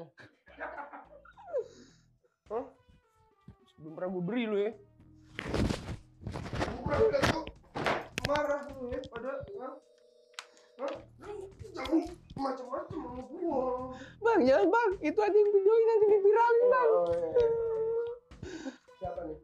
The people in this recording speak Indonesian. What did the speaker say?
nih. Hah? Belum pernah gue beri lu ya. Bukan udah tuh marah lu ya pada Hah? Hah? Jangan macam-macam sama gua. Bang, jangan bang. Itu aja yang videoin nanti diviralin bang. Oh, iya. iya. Siapa nih?